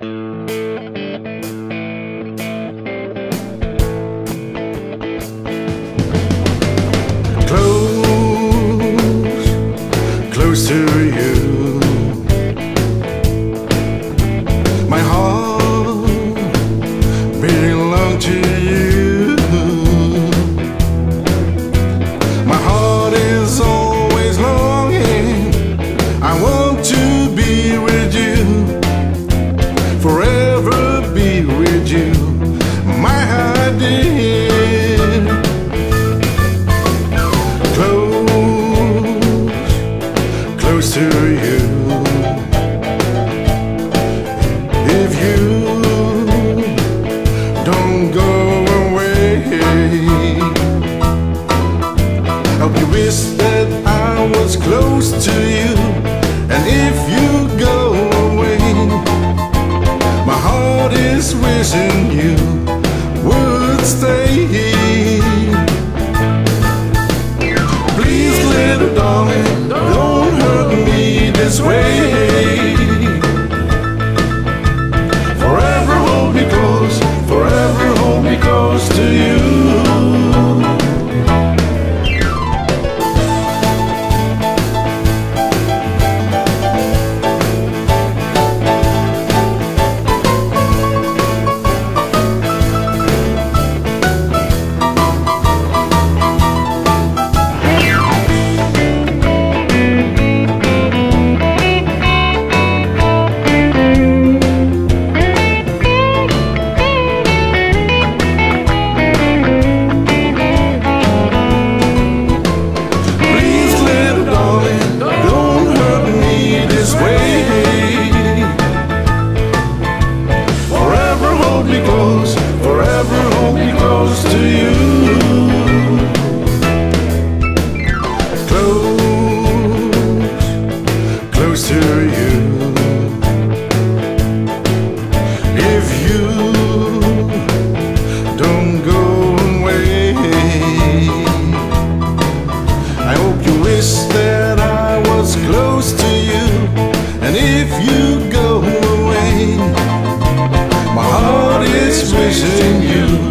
Close, to you. If you don't go away. Hope you wish that I was close to you. And if you go away, my heart is wishing you would stay. Please, his way. to you. And if you go away, my heart is wishing you.